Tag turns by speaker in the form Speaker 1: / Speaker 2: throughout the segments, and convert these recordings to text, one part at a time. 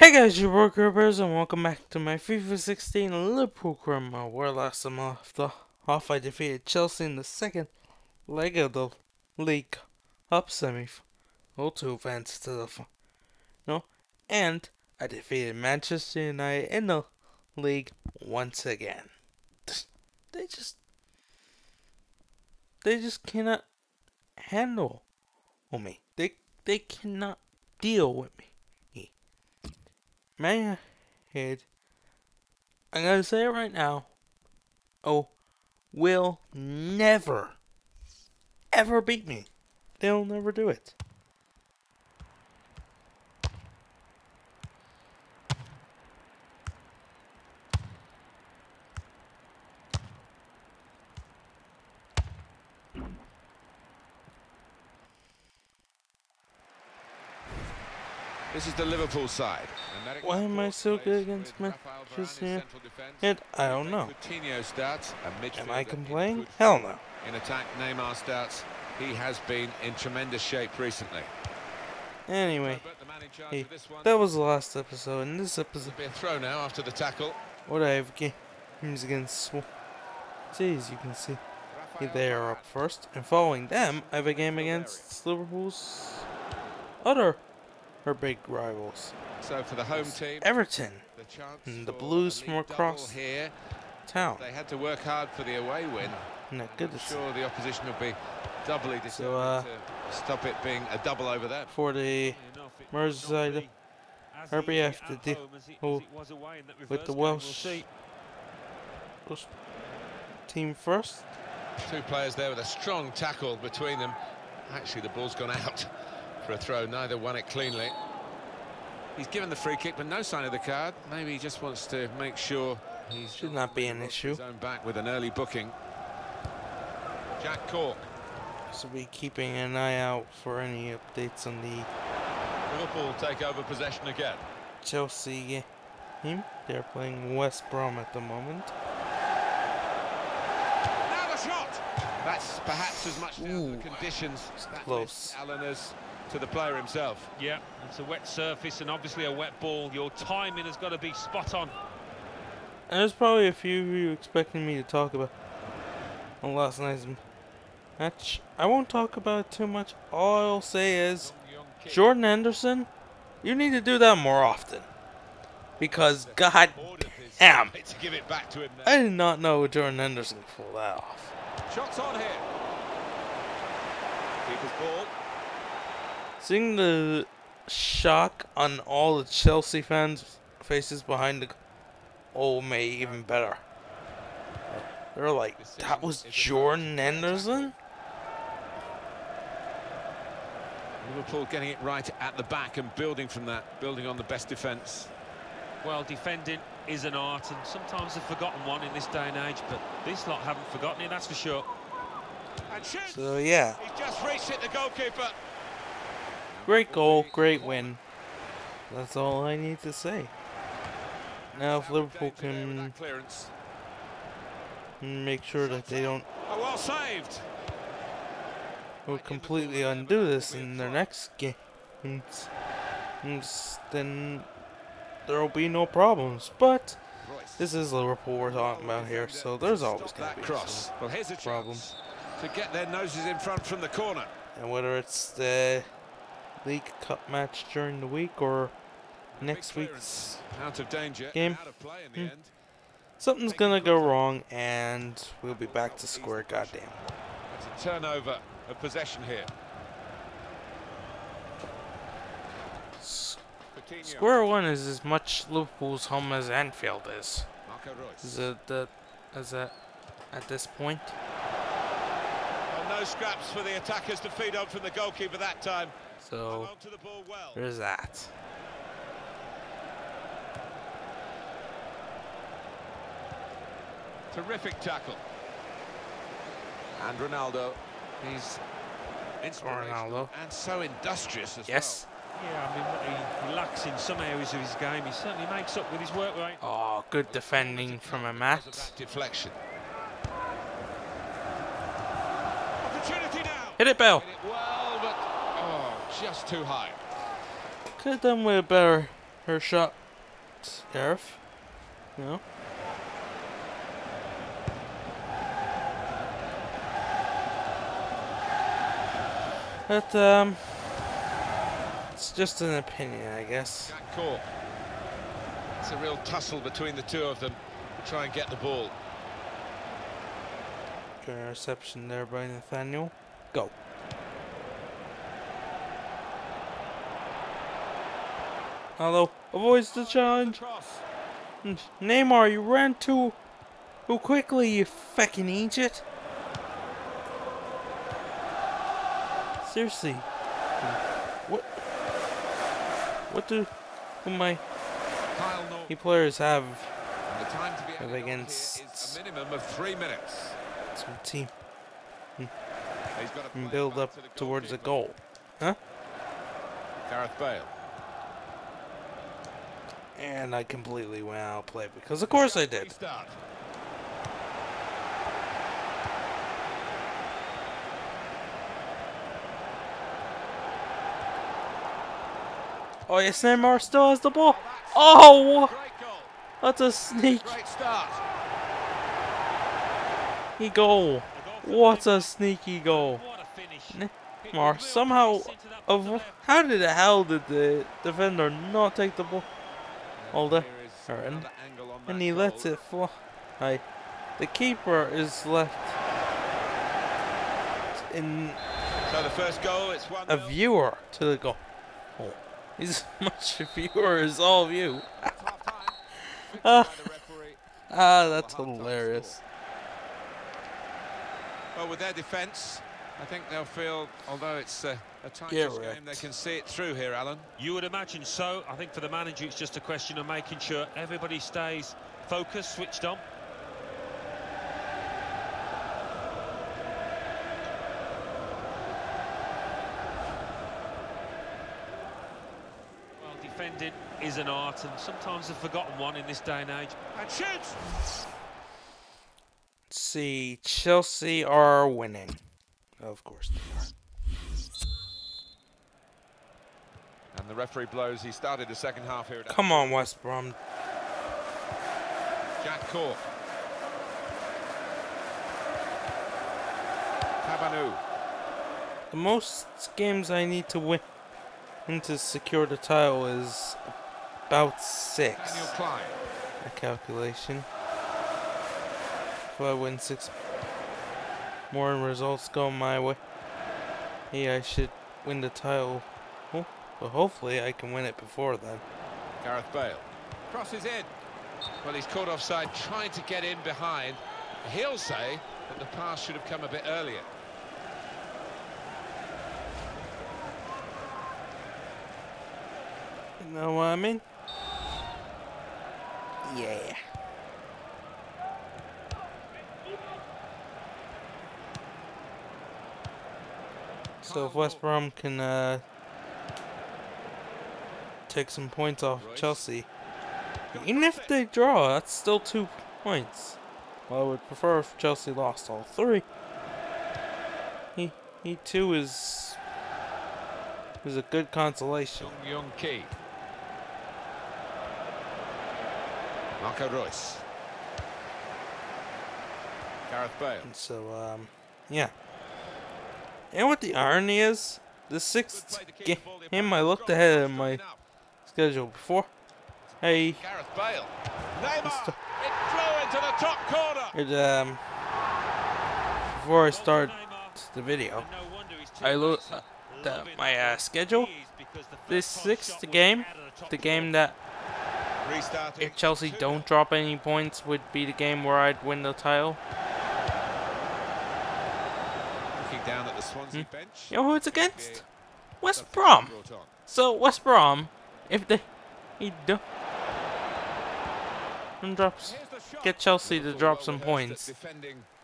Speaker 1: Hey guys, your broker Bears and welcome back to my FIFA 16 Liverpool Crumma, where last time off, the, off I defeated Chelsea in the second leg of the League Cup semi final to advance to the no, and I defeated Manchester United in the league once again. They just, they just cannot handle me. They, they cannot deal with me. Man head. I'm gonna say it right now. Oh, will never, ever beat me. They'll never do it.
Speaker 2: This is the Liverpool side.
Speaker 1: Why am I so good against Manchester United? I don't know. Am I complaining? Hell no.
Speaker 2: In attack, Neymar starts. He has been in tremendous shape recently.
Speaker 1: Anyway, hey, that was the last episode. In this episode,
Speaker 2: be a throw now after the tackle.
Speaker 1: What I have games against. See, as you can see, they are up first, and following them, I have a game against Liverpool's other her big rivals.
Speaker 2: So for the home team,
Speaker 1: Everton, the, and the Blues from across
Speaker 2: here.
Speaker 1: town.
Speaker 2: They had to work hard for the away win.
Speaker 1: No, good.
Speaker 2: sure the opposition will be doubly determined
Speaker 1: so, uh,
Speaker 2: to stop it being a double over there.
Speaker 1: For the Merseyside RBF to deal with the Welsh team first.
Speaker 2: Two players there with a strong tackle between them. Actually, the ball's gone out for a throw. Neither won it cleanly. He's given the free kick, but no sign of the card. Maybe he just wants to make sure he
Speaker 1: should not be an issue.
Speaker 2: His own back with an early booking. Jack Cork.
Speaker 1: So be keeping an eye out for any updates on the
Speaker 2: Liverpool take over possession again.
Speaker 1: Chelsea game. They're playing West Brom at the moment.
Speaker 2: Now the shot. That's perhaps as much down to the conditions.
Speaker 1: Close.
Speaker 2: Alan as to the player himself.
Speaker 3: Yeah, it's a wet surface and obviously a wet ball. Your timing has got to be spot on.
Speaker 1: And there's probably a few of you expecting me to talk about on last night's match. I won't talk about it too much. All I'll say is, Jordan Henderson, you need to do that more often. Because, god damn, I did not know Jordan Henderson could pull that off.
Speaker 2: Shots on here. Keeper's ball.
Speaker 1: Seeing the shock on all the Chelsea fans' faces behind the goal made even better. They're like, that was Jordan Henderson?
Speaker 2: Liverpool getting it right at the back and building from that, building on the best defence.
Speaker 3: Well, defending is an art, and sometimes a forgotten one in this day and age, but this lot haven't forgotten it, that's for sure.
Speaker 1: So, yeah.
Speaker 2: He's just reached it, the goalkeeper.
Speaker 1: Great goal, great win. That's all I need to say. Now if Liverpool can make sure that they don't
Speaker 2: well saved.
Speaker 1: will completely undo this in their next game, then there will be no problems. But this is Liverpool we're talking about here, so there's always going to be cross. Well, here's a problems
Speaker 2: to get their noses in front from the corner.
Speaker 1: And whether it's the League Cup match during the week or next week's
Speaker 2: out of danger,
Speaker 1: game.
Speaker 2: Out of play in the
Speaker 1: hmm.
Speaker 2: end.
Speaker 1: Something's gonna go wrong, and we'll be back to square. Goddamn.
Speaker 2: It's a turnover of possession here.
Speaker 1: Square one is as much Liverpool's home as Anfield is. Is it the, is it at this point?
Speaker 2: No scraps for the attackers to feed on from the goalkeeper that time.
Speaker 1: So there's that.
Speaker 2: Terrific tackle. And Ronaldo, he's
Speaker 1: Ronaldo.
Speaker 2: and so industrious as
Speaker 1: yes.
Speaker 2: well.
Speaker 3: Yeah, I mean, what he lacks in some areas of his game, he certainly makes up with his work rate.
Speaker 1: Oh, good defending from a Matt.
Speaker 2: Deflection.
Speaker 1: Opportunity now. Hit it, Bell.
Speaker 2: Hit it well, but oh, just too high.
Speaker 1: Could have done with a better her shot. Gareth. No. But um, it's just an opinion, I guess.
Speaker 2: It's a real tussle between the two of them to try and get the ball.
Speaker 1: Good interception there by Nathaniel. Go. Hello. Avoids the challenge. Neymar, you ran too, too quickly, you fucking idiot. Seriously. What? What do my key players have
Speaker 2: the time to be
Speaker 1: Up
Speaker 2: added on here
Speaker 1: against-
Speaker 2: a minimum of three minutes.
Speaker 1: some team
Speaker 2: He's got to play
Speaker 1: and
Speaker 2: it
Speaker 1: build up towards a goal? Huh?
Speaker 2: Gareth Bale.
Speaker 1: And I completely went out play because of course I did. Oh yes, Neymar still has the ball. Oh, that's a
Speaker 2: Great start.
Speaker 1: goal. What a sneaky goal.
Speaker 3: What a finish.
Speaker 1: Ne-
Speaker 3: Hit
Speaker 1: Mar, somehow, how did the hell did the defender not take the ball? Older.
Speaker 2: Here is
Speaker 1: Alright.
Speaker 2: another angle on
Speaker 1: And he lets it fly. The keeper is left in
Speaker 2: So the first goal, it's one
Speaker 1: a viewer to the goal. Oh, he's as much a viewer as all of you. Ah, ah, that's hilarious.
Speaker 2: Well, with their defence, I think they'll feel, although it's uh, a tight
Speaker 1: Get
Speaker 2: game,
Speaker 1: wrecked.
Speaker 2: they can see it through here, Alan.
Speaker 3: You would imagine so. I think for the manager, it's just a question of making sure everybody stays focused, switched on. Well, defending is an art, and sometimes a forgotten one in this day and age.
Speaker 2: And shoots!
Speaker 1: Let's see, Chelsea are winning. Of course they are.
Speaker 2: And the referee blows. He started the second half here. At
Speaker 1: Come on, West Brom.
Speaker 2: Jack Cork. Tabanu.
Speaker 1: The most games I need to win to secure the title is about six.
Speaker 2: Daniel Clyne.
Speaker 1: A calculation. If I win six more results go my way, hey, I should win the title. But hopefully I can win it before then.
Speaker 2: Gareth Bale. Crosses in. Well, he's caught offside trying to get in behind. He'll say that the pass should have come a bit earlier.
Speaker 1: You know what I mean? Yeah. So if West Brom can uh, take some points off Chelsea, even if they draw, that's still two points. Well, I would prefer if Chelsea lost all three. He he too is is a good consolation.
Speaker 2: Young Ki. Marco Reus. Gareth Bale.
Speaker 1: And so, um, yeah. And what the irony is, the sixth game I looked ahead of my schedule before. Hey,
Speaker 2: Gareth Bale. Neymar. It flew into the top corner.
Speaker 1: it, um, before I start the video, I looked at my uh, schedule. This sixth game, the game that if Chelsea don't drop any points would be the game where I'd win the title.
Speaker 2: Down at the Swansea
Speaker 1: Hmm.
Speaker 2: bench.
Speaker 1: You know who it's against? West Brom. So West Brom, if they he do and drops
Speaker 2: Here's the shot.
Speaker 1: get Chelsea to drop some points,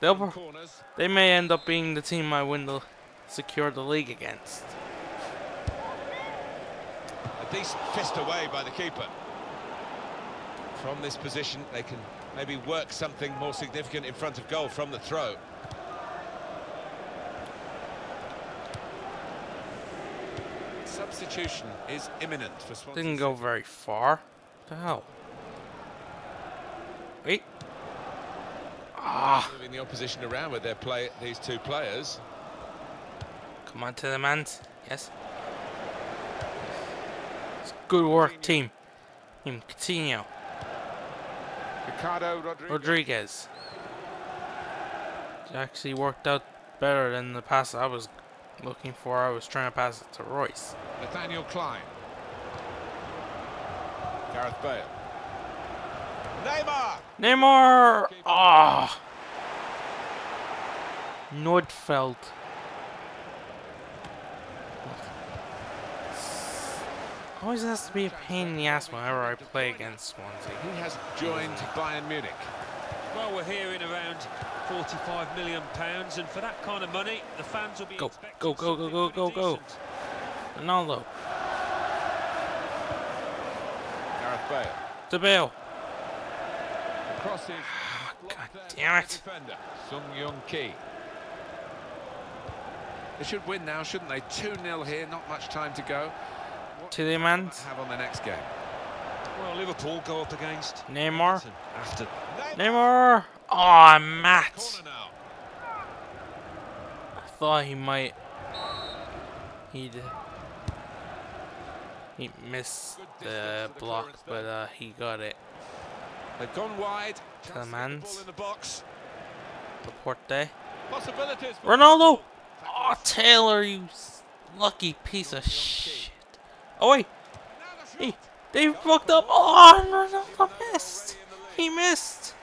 Speaker 1: they'll
Speaker 2: from
Speaker 1: pro-
Speaker 2: corners.
Speaker 1: they may end up being the team I win the secure the league against.
Speaker 2: A decent fist away by the keeper. From this position, they can maybe work something more significant in front of goal from the throw. Substitution is imminent for Swansea.
Speaker 1: Didn't go very far. What the hell? Wait. Ah,
Speaker 2: Moving the opposition around with their play, these two players.
Speaker 1: come on to the mans. Yes. It's good work, team. Team Coutinho.
Speaker 2: Ricardo Rodriguez.
Speaker 1: Rodriguez. It actually worked out better than the pass I was looking for. I was trying to pass it to Reus.
Speaker 2: Nathaniel Clyne. Gareth Bale. Neymar!
Speaker 1: Neymar! Ah! Nordfeldt. Always has to be a pain in the ass whenever I play against Swansea.
Speaker 2: He has joined Bayern Munich.
Speaker 3: Well, we're hearing around 45 million pounds, and for that kind of money, the fans will be
Speaker 1: Go, go, go, go, go, go, go.
Speaker 3: decent.
Speaker 1: Ronaldo.
Speaker 2: Gareth Bale.
Speaker 1: De Bale.
Speaker 2: Crosses.
Speaker 1: Ah, God damn it.
Speaker 2: Defender. Sung Young Ki. They should win now, shouldn't they? 2-0 here, not much time to go. What
Speaker 1: To the
Speaker 2: do
Speaker 1: mans.
Speaker 2: they have on the next game?
Speaker 3: Well, Liverpool go up against
Speaker 1: Neymar.
Speaker 3: after
Speaker 1: Neymar. Aw, Matt. I thought he might. He did. He missed the block, but uh, he got it.
Speaker 2: They've gone wide.
Speaker 1: the
Speaker 2: Chance to get
Speaker 1: mans.
Speaker 2: The in the box.
Speaker 1: Laporte.
Speaker 2: Possibilities.
Speaker 1: Ronaldo! Oh, Taylor, you lucky piece of shit. Oh, wait. Hey, they fucked up. Oh, Ronaldo missed. He missed.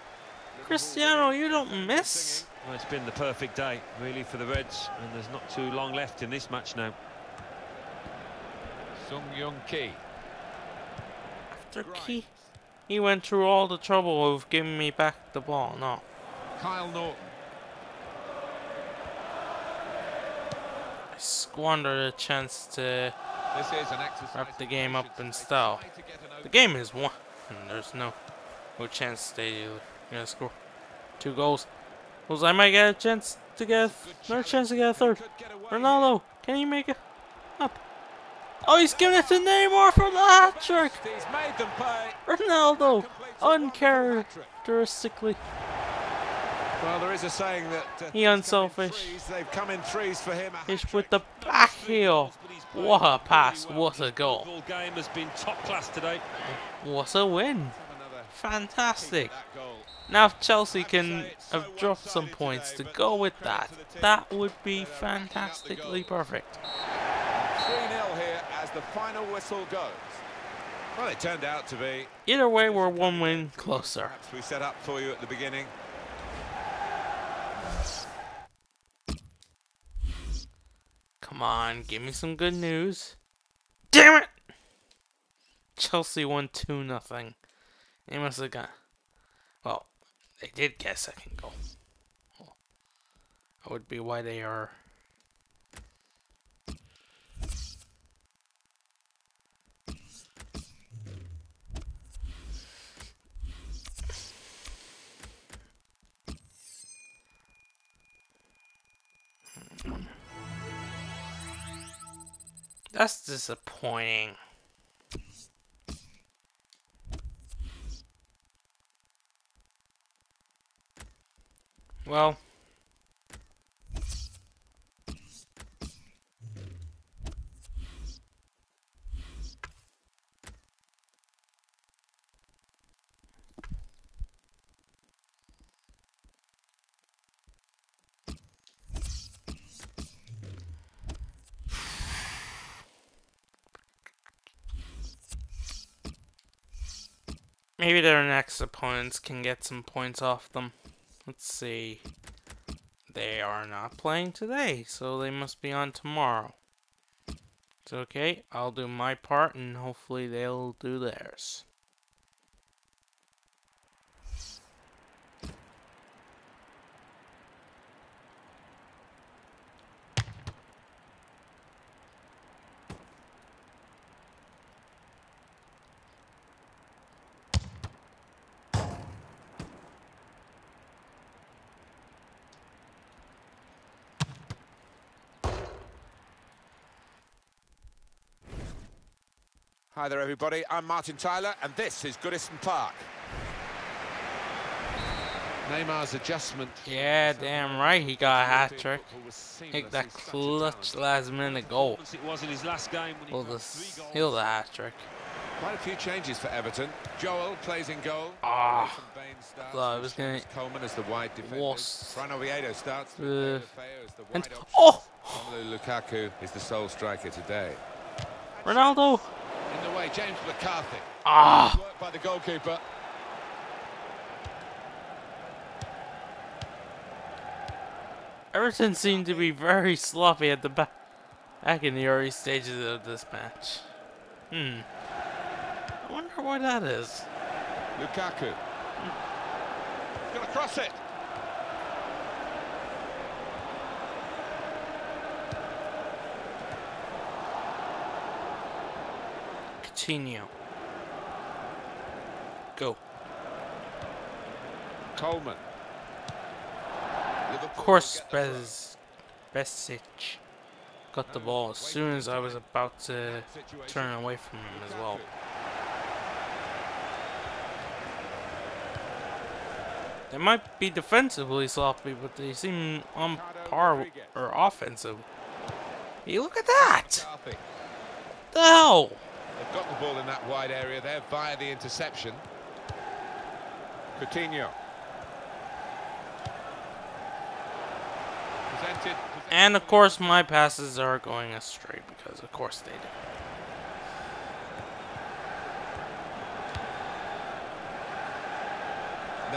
Speaker 1: Cristiano, you don't miss.
Speaker 3: Well, it's been the perfect day, really, for the Reds, and there's not too long left in this match now.
Speaker 2: Sung Young Ki.
Speaker 1: After Key, he went through all the trouble of giving me back the ball. No.
Speaker 2: Kyle Naughton.
Speaker 1: I squandered a chance to
Speaker 2: This is an exercise.
Speaker 1: wrap the game up in style.
Speaker 2: try to get an
Speaker 1: The game is won. And there's no no chance they gonna score two goals. Because I might get a chance to get another chance to get a third.
Speaker 2: Get
Speaker 1: Ronaldo, can he make it up? Oh, he's giving it to Neymar for the hat trick.
Speaker 2: here. He's made them pay.
Speaker 1: Ronaldo,
Speaker 2: Completes a wonderful hat-trick.
Speaker 1: uncharacteristically.
Speaker 2: Well, there is a saying that uh,
Speaker 1: He
Speaker 2: things come in
Speaker 1: unselfish.
Speaker 2: They've come in threes for him. a
Speaker 1: He's
Speaker 2: hat-trick.
Speaker 1: with the back heel. What a pass, what a goal.
Speaker 3: Game has been top class today.
Speaker 1: What a win.
Speaker 2: Another
Speaker 1: Fantastic.
Speaker 2: Peek at that goal.
Speaker 1: Now if Chelsea can have dropped some points to go with that, that would be fantastically perfect.
Speaker 2: 3-0 here as the final whistle goes. Well, it turned out to be
Speaker 1: Either way, we're one win closer.
Speaker 2: we set up for you at the beginning.
Speaker 1: Come on, give me some good news. Damn it! Chelsea won 2 nothing. They must have got. Well, they did get a second goal. That would be why they are. That's disappointing. Well, maybe their next opponents can get some points off them. Let's see. They are not playing today, so they must be on tomorrow. It's okay. I'll do my part, and hopefully they'll do theirs.
Speaker 2: Hi there, everybody. I'm Martin Tyler, and this is Goodison Park. Neymar's adjustment.
Speaker 1: Yeah, damn right he got a hat trick. Hit that clutch last minute goal.
Speaker 3: It was in his last game when he
Speaker 1: Will
Speaker 3: got
Speaker 1: this
Speaker 3: three goals.
Speaker 1: heal the hat trick?
Speaker 2: Quite a few changes for Everton. Joel plays in goal.
Speaker 1: Ah,
Speaker 2: Nathan Bain starts
Speaker 1: thought I was gonna-
Speaker 2: Coleman as the wide defender.
Speaker 1: Worst.
Speaker 2: Bryan Oviedo starts. with
Speaker 1: Uh,
Speaker 2: David Feo as the
Speaker 1: and
Speaker 2: wide
Speaker 1: oh,
Speaker 2: Lukaku is the sole striker today.
Speaker 1: Ronaldo.
Speaker 2: In the way, James McCarthy.
Speaker 1: Ah,
Speaker 2: Work by the goalkeeper.
Speaker 1: Everton seemed to be very sloppy at the back, back in the early stages of this match. Hmm. I wonder why that is.
Speaker 2: Lukaku. Gonna cross it.
Speaker 1: Coutinho. Go.
Speaker 2: Coleman.
Speaker 1: Of course, Bez, Besic got the ball as soon as I was about to turn away from him as well. They might be defensively sloppy, but they seem on par or offensive. Hey, look at that! The hell?
Speaker 2: They've got the ball in that wide area there via the interception. Coutinho. Presented.
Speaker 1: And of course, my passes are going astray because, of course, they do.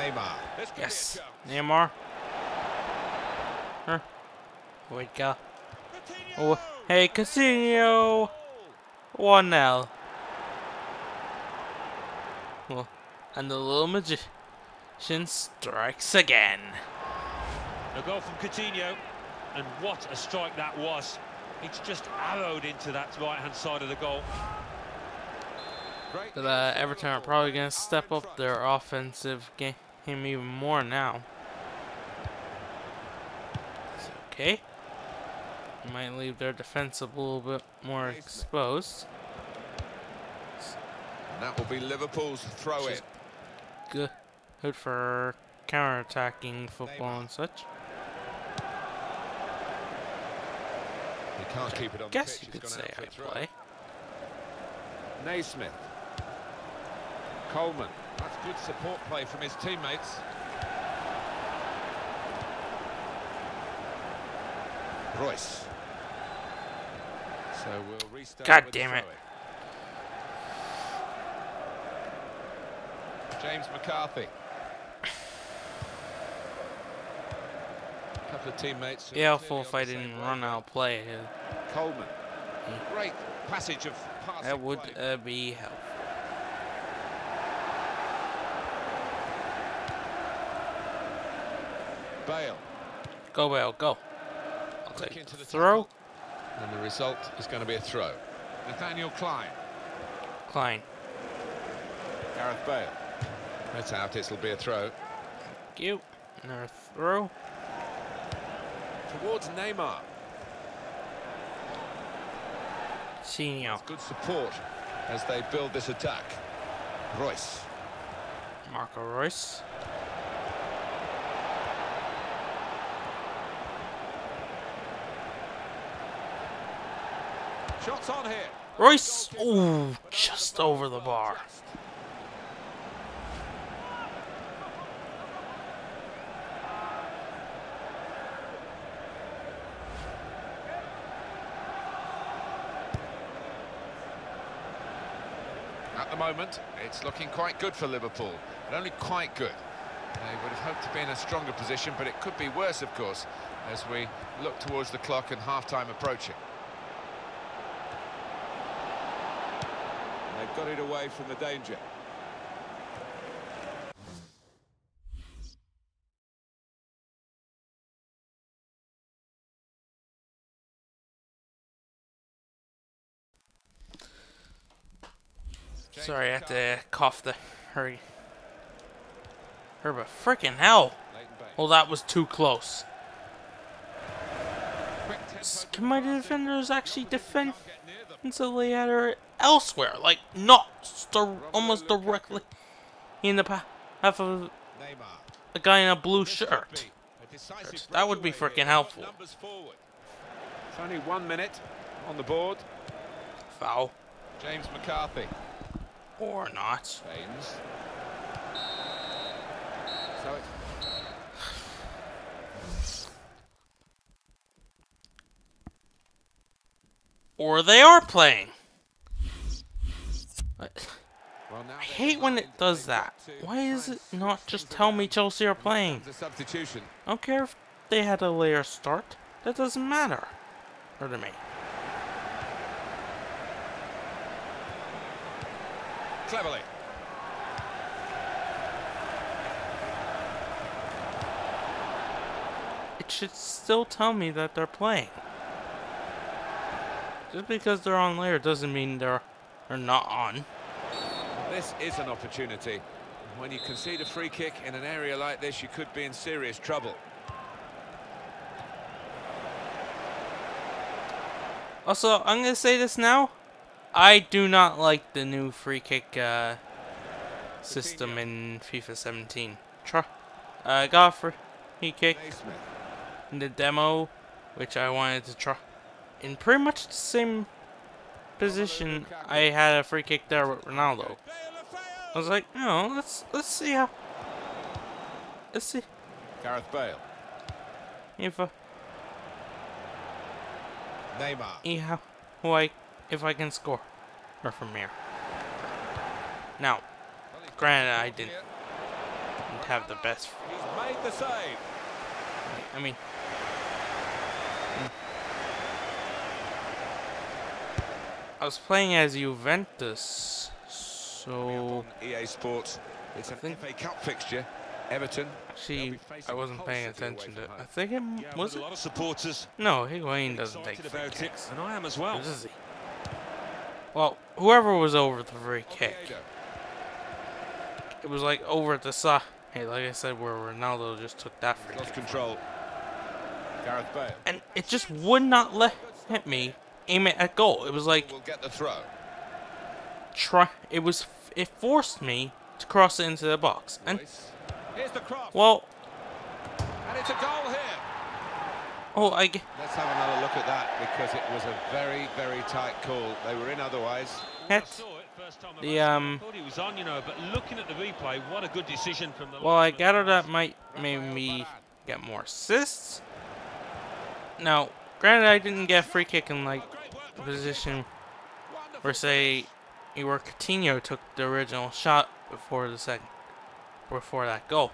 Speaker 2: Neymar. This could be a
Speaker 1: Yes. Neymar. Huh. Wake up. Oh, hey, Coutinho. 1 0. Well, and the little magician strikes again.
Speaker 3: A goal from Coutinho, and what a strike that was. It's just arrowed into that right-hand side of the goal.
Speaker 1: But uh, Everton are probably going to step up their offensive game even more now. It's okay. Might leave their defense a little bit more exposed.
Speaker 2: And that will be Liverpool's throw in.
Speaker 1: Good, for counter-attacking football and such.
Speaker 2: He can't keep it on
Speaker 1: Guess
Speaker 2: the
Speaker 1: you could say
Speaker 2: gone out for
Speaker 1: I play.
Speaker 2: Naismith. Coleman. That's good support play from his teammates. Reus. So we'll restart.
Speaker 1: God damn it.
Speaker 2: James McCarthy. A couple of teammates.
Speaker 1: Yeah,
Speaker 2: clearly
Speaker 1: full
Speaker 2: on the
Speaker 1: fight didn't run out play. uh,
Speaker 2: Coleman. Great passage of
Speaker 1: That would uh, be helpful.
Speaker 2: Bale.
Speaker 1: Go, Bale, go. I'll
Speaker 2: Quick
Speaker 1: take
Speaker 2: into
Speaker 1: the
Speaker 2: the
Speaker 1: throw.
Speaker 2: And the result is going to be a throw. Nathaniel Clyne.
Speaker 1: Clyne.
Speaker 2: Gareth Bale. That's out. It'll be a throw.
Speaker 1: Thank you. Another throw.
Speaker 2: Towards Neymar.
Speaker 1: Coutinho.
Speaker 2: Good support as they build this attack. Reus.
Speaker 1: Marco Reus.
Speaker 2: Shots on here.
Speaker 1: Reus! Ooh, just over the bar.
Speaker 2: The moment, it's looking quite good for Liverpool, but only quite good. They would have hoped to be in a stronger position, but it could be worse, of course, as we look towards the clock and half-time approaching. They've got it away from the danger.
Speaker 1: Sorry, I had to cough the hurry. Herba, freaking hell! Well, that was too close. Can my defenders actually defend defensively at her elsewhere, like not almost directly in the path of a guy in a blue shirt.
Speaker 2: be a decisive
Speaker 1: That would be freaking helpful.
Speaker 2: It's only one minute on the board.
Speaker 1: Foul
Speaker 2: James McCarthy.
Speaker 1: Or not?
Speaker 2: Baines. So it's
Speaker 1: Or they are playing. I
Speaker 2: well now
Speaker 1: I hate when it does that. Why is it not just tell me Chelsea are playing?
Speaker 2: The substitution.
Speaker 1: I don't care if they had a later start. That doesn't matter. Or to me.
Speaker 2: Cleverley.
Speaker 1: It should still tell me that they're playing. Just because they're on later doesn't mean they're they're not on.
Speaker 2: This is an opportunity. When you concede a free kick in an area like this, you could be in serious trouble.
Speaker 1: Also, I'm gonna say this now. I do not like the new free kick uh, system in FIFA 17. Try, I got a free kick in the demo, which I wanted to try. In pretty much the same position, I had a free kick there with Ronaldo. I was like, no, let's let's see how. Let's see
Speaker 2: Gareth Bale.
Speaker 1: if I,
Speaker 2: Neymar.
Speaker 1: who I if I can score, or from here. Now, granted, I didn't, have the best.
Speaker 2: He's made the save.
Speaker 1: I mean. I was playing as Juventus, so
Speaker 2: EA Sports. It's an FA Cup fixture. Everton.
Speaker 1: actually I wasn't paying attention to. it. I think it was it.
Speaker 3: a lot of supporters
Speaker 1: No, Higuain doesn't take
Speaker 3: excited
Speaker 1: free
Speaker 3: about
Speaker 1: kicks.
Speaker 3: it, and I am as well.
Speaker 1: Does he? Well, whoever was over the free kick, it was like over at the side. Hey, like I said, where Ronaldo just took that free
Speaker 2: Lost
Speaker 1: kick,
Speaker 2: control. Gareth Bale.
Speaker 1: and it just would not let hit me aim it at goal. It was like
Speaker 2: we'll get the throw.
Speaker 1: try. It was. It forced me to cross it into the box, and
Speaker 2: Here's the cross.
Speaker 1: well,
Speaker 2: And it's a goal here.
Speaker 1: Oh, I. ge-
Speaker 2: Let's have another look at that because it was a very, very tight call. They were in otherwise.
Speaker 3: When I
Speaker 1: Hit.
Speaker 3: saw it first time
Speaker 1: The, um,
Speaker 3: I thought he was on, you know, but looking at the replay, what a good decision from the.
Speaker 1: Well, I gather that might make me get more assists. Now, granted, I didn't get free kick in like the position
Speaker 2: Wonderful.
Speaker 1: where say where Coutinho took the original shot before the second before that goal.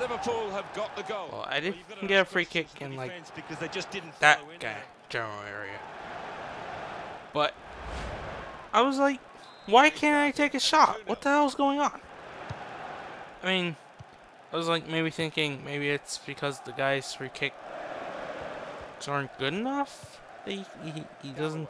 Speaker 2: Liverpool have got the goal.
Speaker 1: Well, I didn't
Speaker 3: to
Speaker 1: get a free kick in like
Speaker 3: because they just didn't
Speaker 1: that
Speaker 3: in
Speaker 1: guy general area. But I was like, why can't I take a shot? What the hell's going on? I mean, I was like maybe thinking maybe it's because the guy's free kicks aren't good enough. He, he, he doesn't.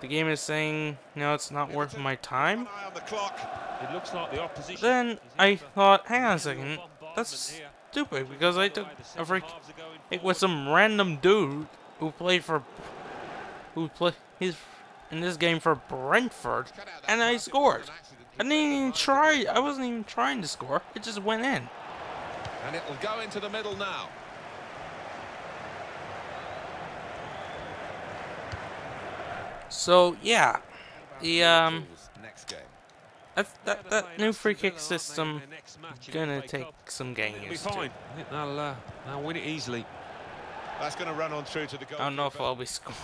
Speaker 1: The game is saying no, it's not worth my time.
Speaker 2: One eye on the clock.
Speaker 3: It looks like the opposition.
Speaker 1: Then I thought, hang on a second, that's stupid because I took a
Speaker 3: freak
Speaker 1: free
Speaker 3: halves are going
Speaker 1: kick
Speaker 3: forward.
Speaker 1: with some random dude who played for who play he's in this game for Brentford
Speaker 2: Cut out that
Speaker 1: and I scored.
Speaker 2: was.
Speaker 1: I didn't even try. I wasn't even trying to score. It just went in.
Speaker 2: And it will go into the middle now.
Speaker 1: So yeah, the um
Speaker 2: Next game.
Speaker 1: That that, that new free kick
Speaker 3: aren't they, in
Speaker 1: system
Speaker 3: their next match in
Speaker 1: gonna take
Speaker 3: Cup?
Speaker 1: some getting
Speaker 3: It'll be
Speaker 1: used to.
Speaker 3: fine. I think they'll, uh, they'll win it easily.
Speaker 2: That's going to run on through to the goal.
Speaker 1: I don't know if I'll be scoring.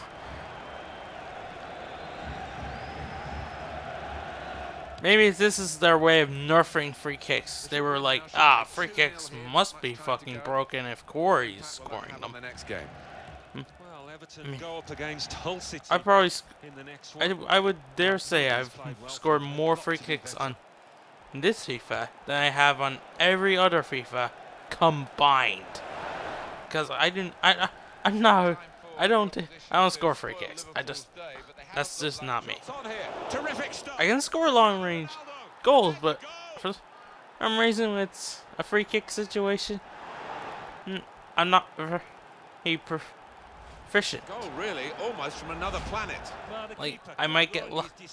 Speaker 1: Maybe this is their way of nerfing free kicks. They were like, ah, free kicks must be fucking broken if Corey's scoring
Speaker 2: on
Speaker 1: them.
Speaker 2: the next game.
Speaker 3: Everton
Speaker 1: I mean,
Speaker 3: go up against Hull City
Speaker 1: I probably, sc-
Speaker 3: in the next
Speaker 1: I. I would dare say I've scored more free kicks on this FIFA than I have on every other FIFA combined. Because I didn't, I, I, I'm not, I don't, I don't score free kicks. I just, that's just not me.
Speaker 2: It's on here. Terrific stuff.
Speaker 1: I can score long range goals, but for some reason it's a free kick situation. Mm, I'm not very efficient.
Speaker 2: Goal really almost from another planet.
Speaker 1: Like, I might get lucky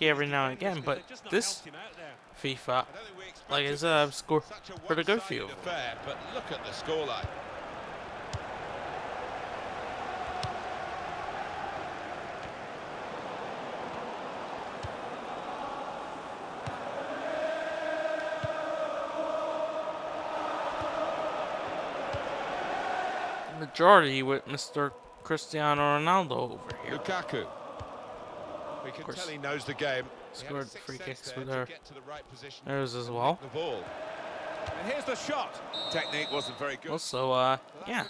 Speaker 1: every now and again, but
Speaker 3: they've just not
Speaker 1: this
Speaker 3: helped him out there.
Speaker 1: FIFA,
Speaker 2: I don't think we expected
Speaker 1: like I said, I've scored
Speaker 2: a
Speaker 1: pretty good for you.
Speaker 2: affair, but look at the scoreline.
Speaker 1: majority with Mr. Cristiano Ronaldo over here.
Speaker 2: Lukaku. We can
Speaker 1: course.
Speaker 2: tell he knows the game. He had a
Speaker 1: Scored free kicks with her.
Speaker 2: get to the right position
Speaker 1: There's as well.
Speaker 2: The ball. And here's the shot. Technique wasn't very good.
Speaker 1: Also, uh, yeah.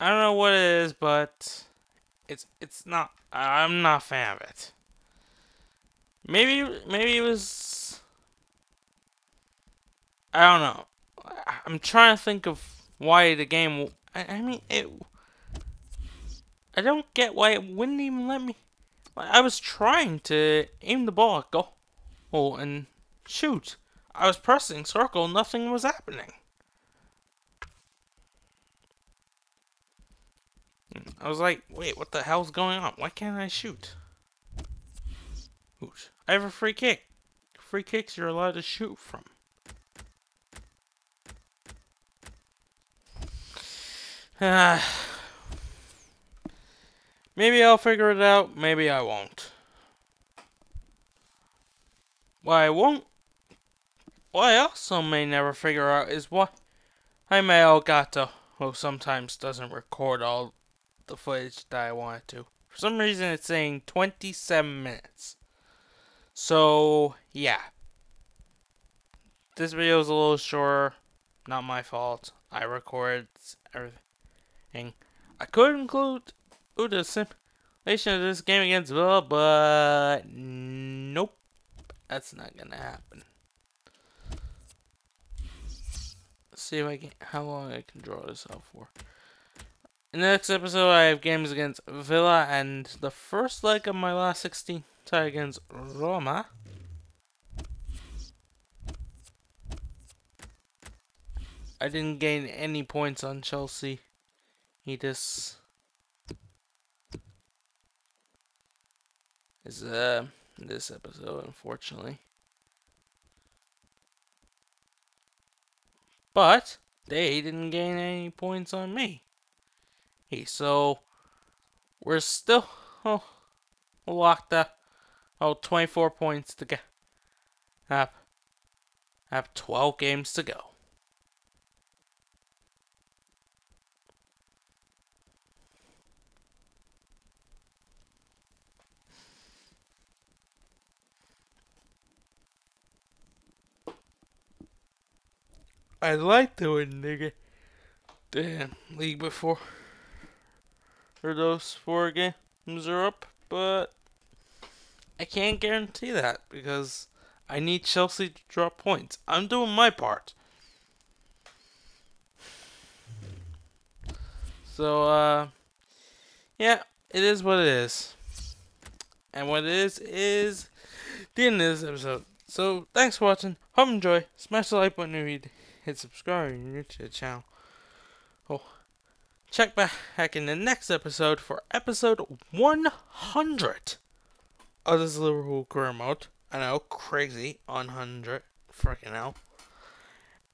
Speaker 1: I don't know what it is, but it's it's not. I'm not a fan of it. Maybe maybe it was. I don't know. I'm trying to think of why the game. I, I mean it. I don't get why it wouldn't even let me. like, I was trying to aim the ball at goal, oh, and shoot. I was pressing circle. Nothing was happening. I was like, wait, what the hell's going on? Why can't I shoot? Oosh. I have a free kick. Free kicks you're allowed to shoot from. maybe I'll figure it out, maybe I won't. What I won't, what I also may never figure out is why Jaime Elgato, who sometimes doesn't record all the footage that I wanted to. For some reason, it's saying 27 minutes. So, yeah. This video is a little shorter. Not my fault. I record everything. I could include the simulation of this game against Villa, but nope. That's not gonna happen. Let's see if I can how long I can draw this out for. In the next episode, I have games against Villa and the first leg of my last 16 tie against Roma. I didn't gain any points on Chelsea. He just is uh this episode, unfortunately. But they didn't gain any points on me. Hey, so we're still oh, locked up. Oh, 24 points to get. Have have 12 games to go. I'd like doing win the league before or those four games are up, but I can't guarantee that because I need Chelsea to drop points. I'm doing my part. So, uh, yeah, it is what it is. And what it is, is the end of this episode. So, thanks for watching. Hope you enjoy. Smash the like button if you hit subscribe to the channel. Oh, check back in the next episode for episode 100 of this Liverpool career mode. I know, crazy, 100, freaking hell.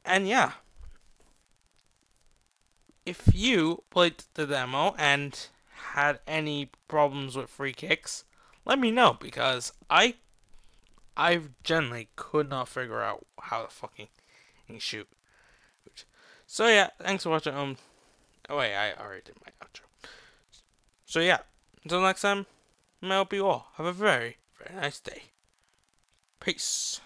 Speaker 1: And yeah, if you played the demo and had any problems with free kicks, let me know because I, I generally could not figure out how to fucking shoot. So yeah, thanks for watching. Um, oh wait, I already did my outro. So yeah, until next time, I hope you all have a very, very nice day. Peace.